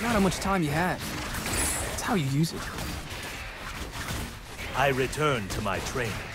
It's not how much time you have. It's how you use it. I return to my training.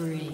Killing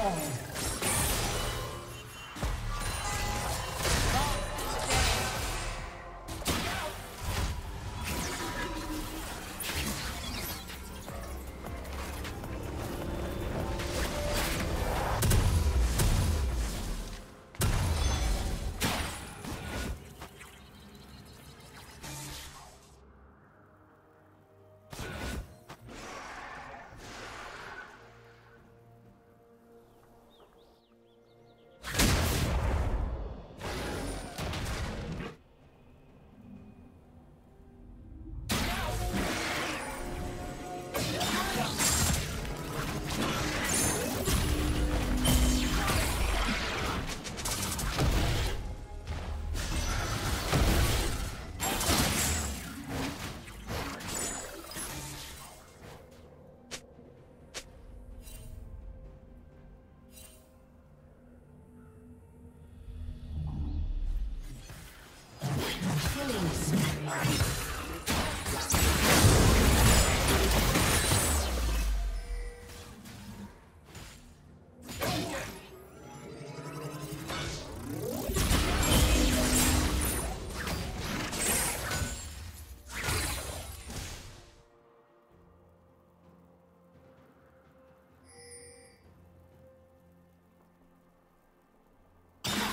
soon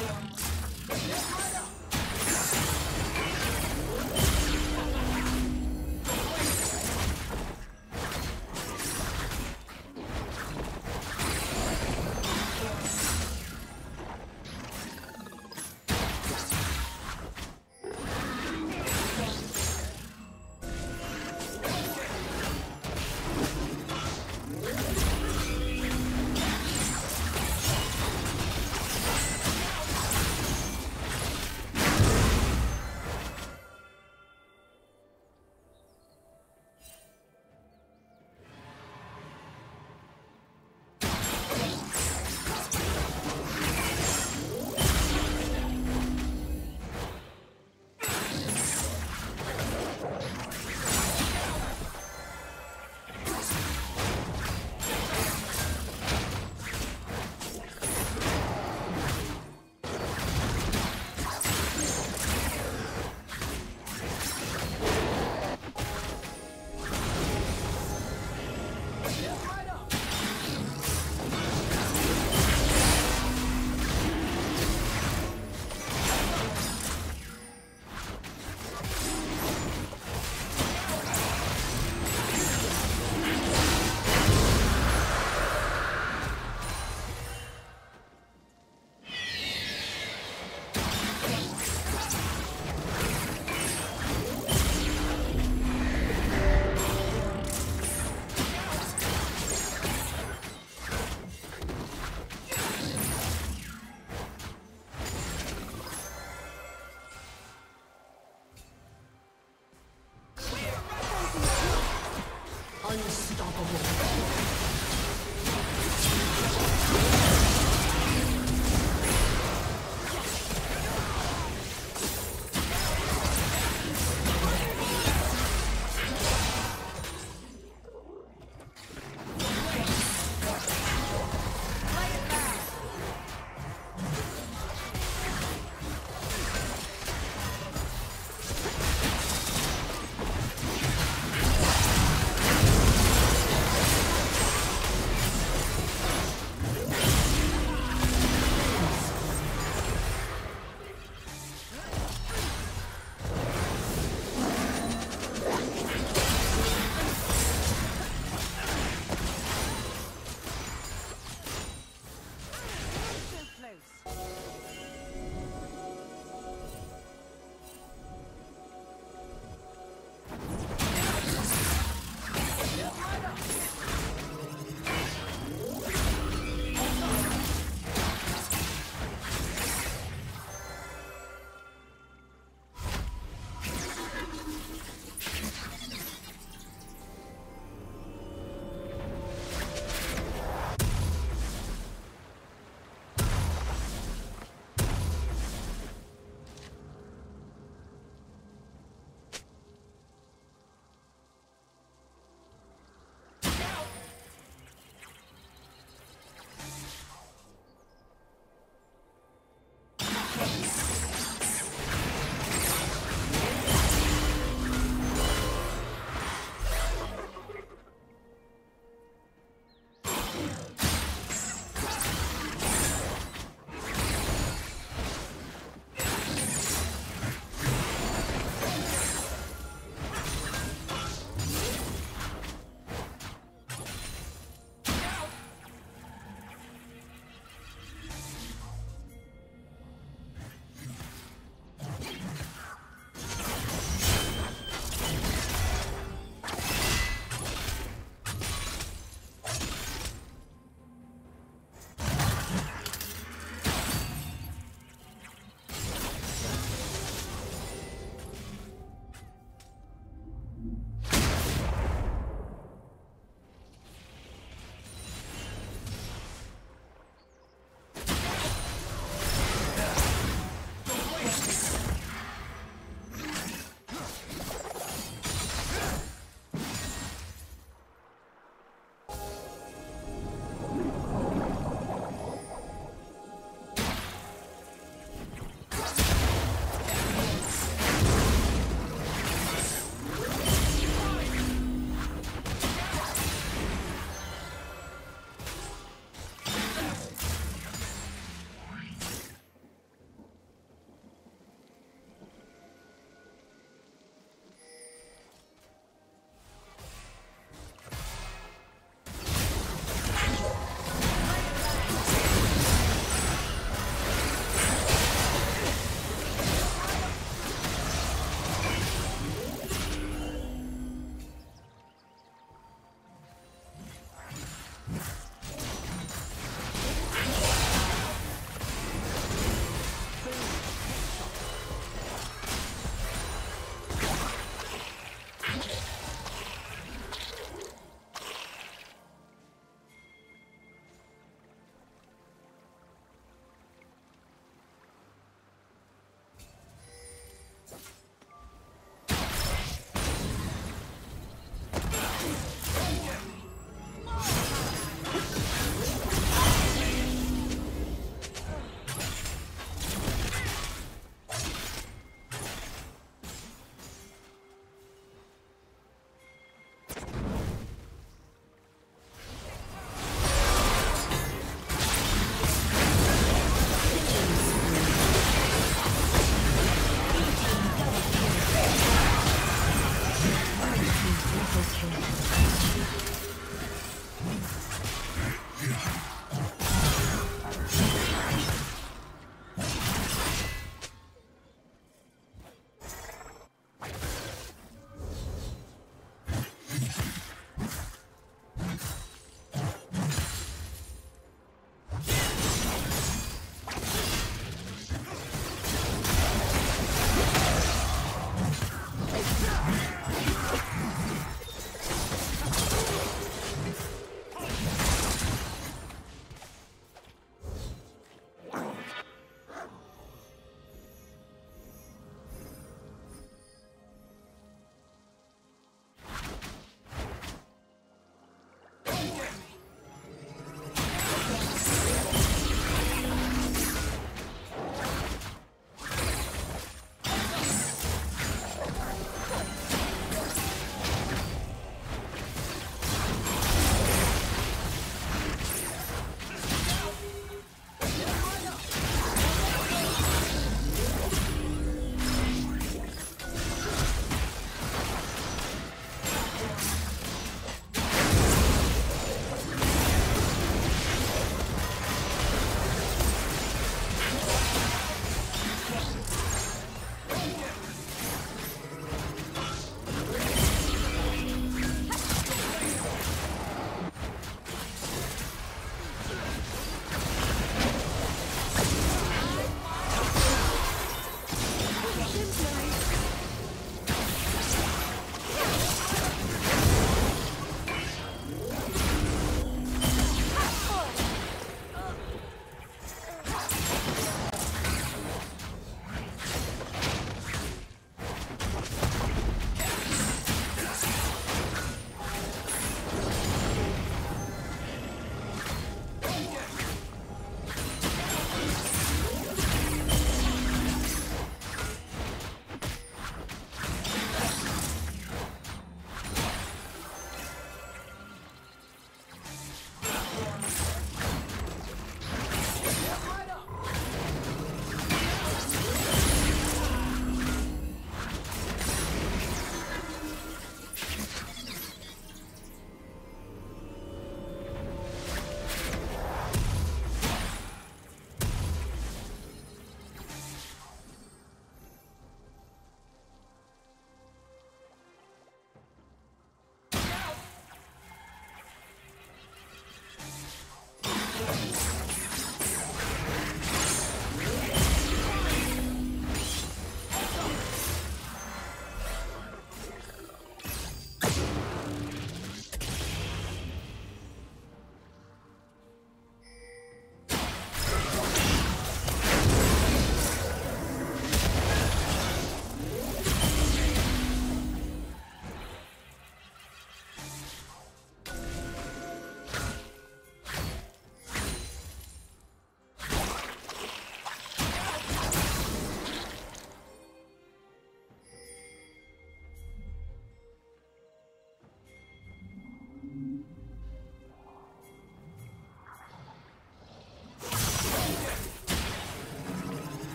Yeah.